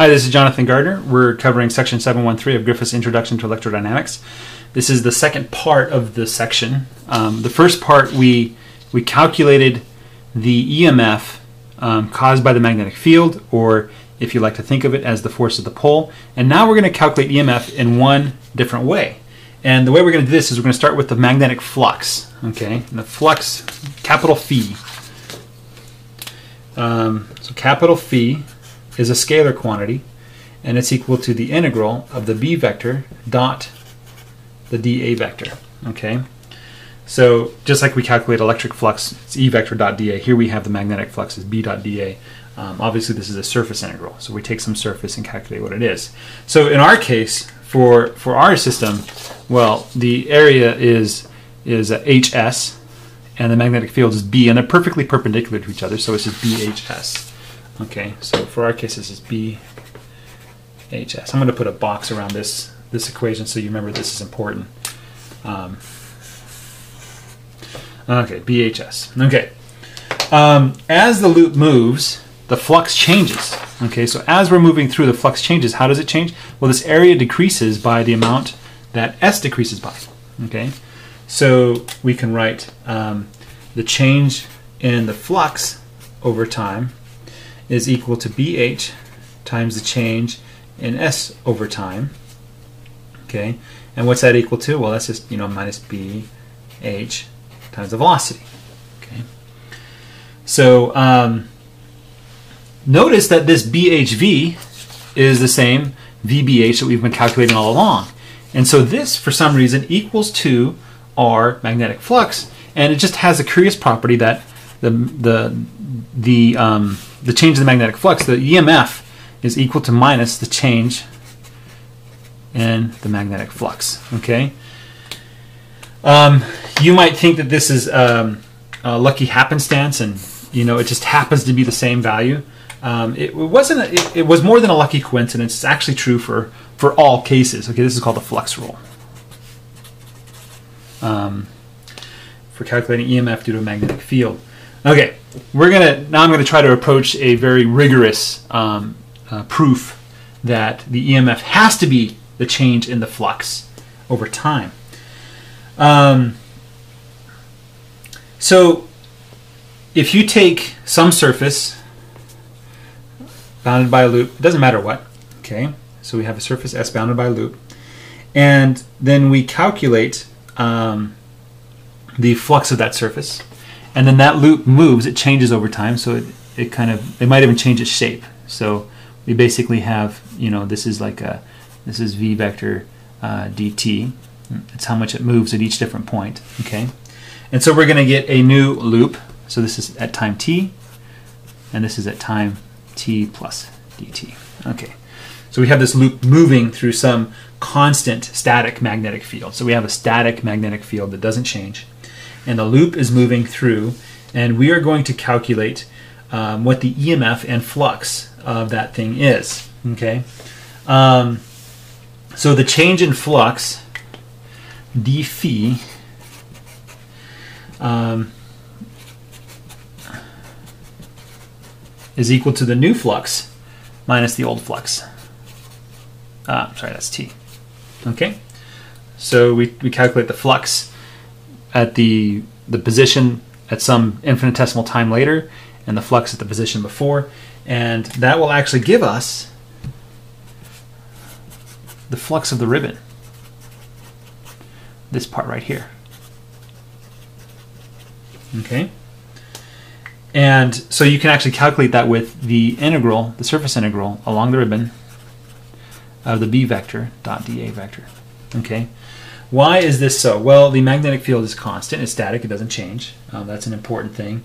Hi, this is Jonathan Gardner. We're covering section 713 of Griffith's Introduction to Electrodynamics. This is the second part of the section. Um, the first part, we, we calculated the EMF um, caused by the magnetic field, or if you like to think of it as the force of the pole. And now we're going to calculate EMF in one different way. And the way we're going to do this is we're going to start with the magnetic flux. Okay, and the flux, capital phi. Um, so capital phi is a scalar quantity, and it's equal to the integral of the b vector dot the dA vector. Okay, so just like we calculate electric flux, it's E vector dot dA. Here we have the magnetic flux is B dot dA. Um, obviously, this is a surface integral, so we take some surface and calculate what it is. So in our case, for for our system, well, the area is is HS, and the magnetic field is B, and they're perfectly perpendicular to each other, so it's just BHS. Okay, so for our case, this is BHS. I'm going to put a box around this this equation so you remember this is important. Um, okay, BHS. Okay. Um, as the loop moves, the flux changes. Okay, so as we're moving through, the flux changes. How does it change? Well, this area decreases by the amount that S decreases by. Okay, so we can write um, the change in the flux over time is equal to BH times the change in S over time. Okay, and what's that equal to? Well, that's just you know minus BH times the velocity. Okay, so um, notice that this BHV is the same VBH that we've been calculating all along, and so this for some reason equals to our magnetic flux, and it just has a curious property that the the the um, the change in the magnetic flux, the EMF is equal to minus the change in the magnetic flux. Okay. Um, you might think that this is um, a lucky happenstance, and you know it just happens to be the same value. Um, it, wasn't. A, it, it, was more than a lucky coincidence. It's actually true for for all cases. Okay, this is called the flux rule. Um, for calculating EMF due to a magnetic field. Okay, we're gonna now. I'm gonna try to approach a very rigorous um, uh, proof that the EMF has to be the change in the flux over time. Um, so, if you take some surface bounded by a loop, it doesn't matter what. Okay, so we have a surface S bounded by a loop, and then we calculate um, the flux of that surface and then that loop moves it changes over time so it, it kind of it might even change its shape. So we basically have you know this is like a this is v vector uh, dt it's how much it moves at each different point okay? And so we're going to get a new loop. So this is at time t and this is at time t plus dt okay? So we have this loop moving through some constant static magnetic field. So we have a static magnetic field that doesn't change and the loop is moving through, and we are going to calculate um, what the EMF and flux of that thing is. Okay, um, so the change in flux d phi um, is equal to the new flux minus the old flux. Ah, sorry, that's t. Okay, so we, we calculate the flux at the the position at some infinitesimal time later and the flux at the position before. And that will actually give us the flux of the ribbon. This part right here. Okay. And so you can actually calculate that with the integral the surface integral along the ribbon of the b vector dot dA vector. Okay why is this so? Well, the magnetic field is constant, it's static, it doesn't change. Um, that's an important thing.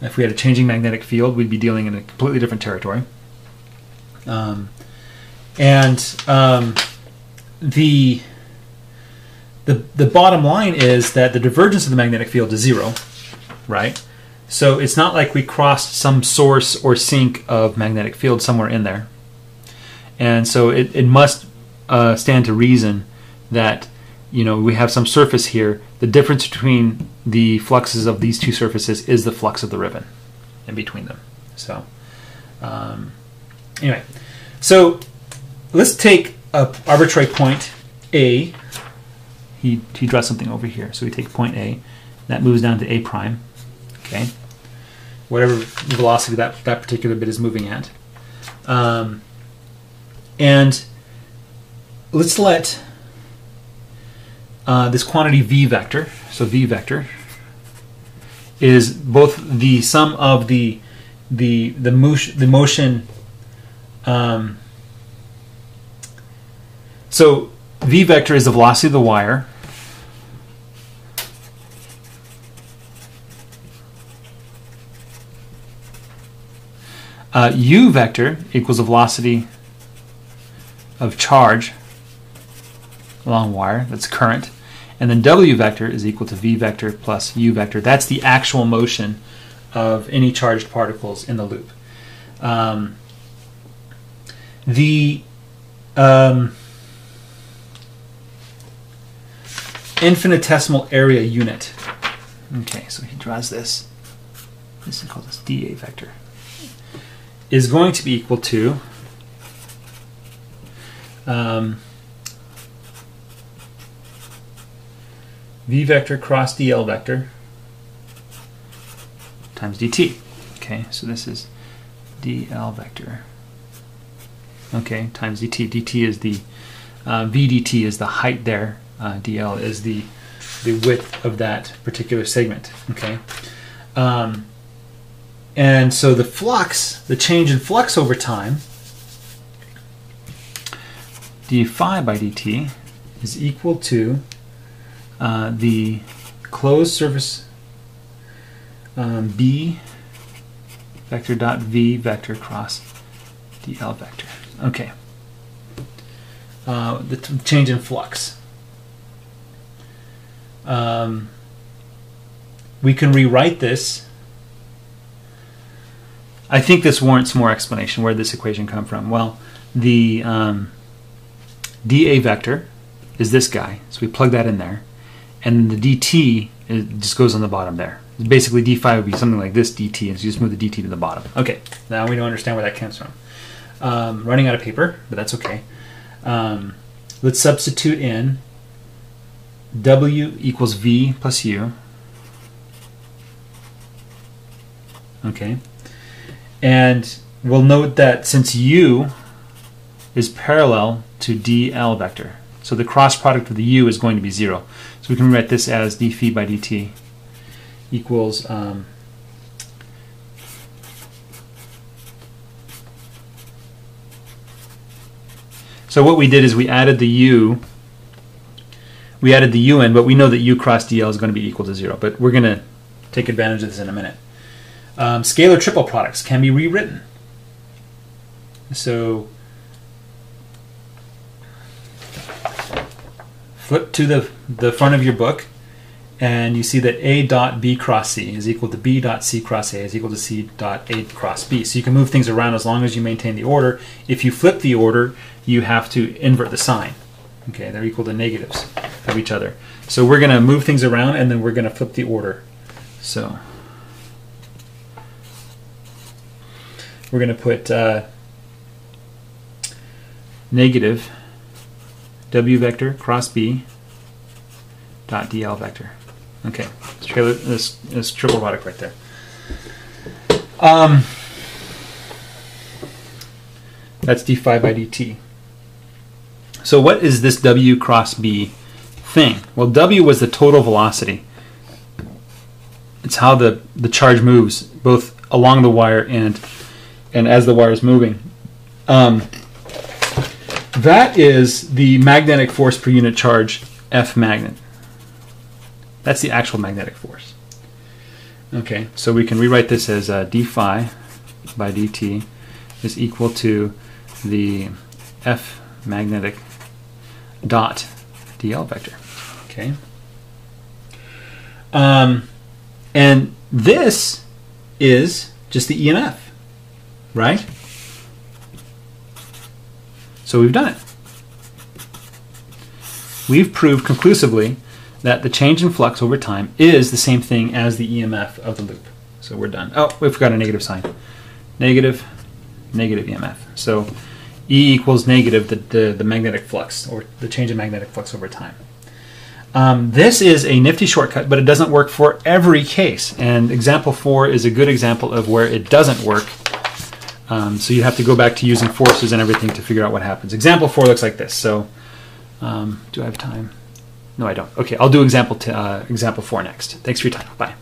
If we had a changing magnetic field, we'd be dealing in a completely different territory. Um, and um, the, the the bottom line is that the divergence of the magnetic field is zero, right? So it's not like we crossed some source or sink of magnetic field somewhere in there. And so it, it must uh, stand to reason that you know, we have some surface here. The difference between the fluxes of these two surfaces is the flux of the ribbon in between them. So, um, anyway, So let's take a arbitrary point A. He, he draws something over here. So we take point A. That moves down to A prime. Okay. Whatever velocity that, that particular bit is moving at. Um, and let's let uh, this quantity v vector, so v vector, is both the sum of the the the motion the motion um, so v vector is the velocity of the wire. Uh, u vector equals the velocity of charge along wire that's current and then w vector is equal to v vector plus u vector that's the actual motion of any charged particles in the loop. Um, the um, infinitesimal area unit. Okay, so he draws this. This is called this dA vector. Is going to be equal to um, v vector cross dl vector times dt. Okay, so this is dl vector. Okay, times dt. dt is the uh, vdt is the height there. Uh, dl is the the width of that particular segment. Okay, um, and so the flux, the change in flux over time, d phi by dt is equal to uh, the closed surface um, b vector dot v vector cross dl vector. Okay. Uh, the change in flux. Um, we can rewrite this. I think this warrants more explanation. Where did this equation come from? Well, the um, dA vector is this guy, so we plug that in there, and the dt it just goes on the bottom there basically d phi would be something like this dt, and so you just move the dt to the bottom. Okay, now we don't understand where that comes from. Um, running out of paper, but that's okay. Um, let's substitute in w equals v plus u. Okay, and we'll note that since u is parallel to dl vector, so the cross product of the u is going to be zero. So we can write this as d phi by dt equals um, so what we did is we added the u we added the u in but we know that u cross dl is going to be equal to zero but we're going to take advantage of this in a minute um, scalar triple products can be rewritten so flip to the the front of your book and you see that A dot B cross C is equal to B dot C cross A is equal to C dot A cross B. So you can move things around as long as you maintain the order. If you flip the order, you have to invert the sign. Okay, they're equal to negatives of each other. So we're going to move things around and then we're going to flip the order. So we're going to put uh, negative W vector cross B dot DL vector. Okay, trailer, this, this triple product right there. Um, that's d phi by dt. So what is this w cross b thing? Well, w was the total velocity. It's how the, the charge moves, both along the wire and and as the wire is moving. Um, that is the magnetic force per unit charge F magnet. That's the actual magnetic force. Okay, so we can rewrite this as uh, d phi by dt is equal to the F magnetic dot dl vector. Okay. Um, and this is just the EMF, right? So we've done it. We've proved conclusively that the change in flux over time is the same thing as the EMF of the loop. So we're done. Oh, we forgot a negative sign. Negative, negative EMF. So E equals negative the, the, the magnetic flux or the change in magnetic flux over time. Um, this is a nifty shortcut, but it doesn't work for every case. And example four is a good example of where it doesn't work. Um, so you have to go back to using forces and everything to figure out what happens. Example four looks like this. So um, do I have time? No, I don't. Okay, I'll do example t- uh, example four next. Thanks for your time. Bye.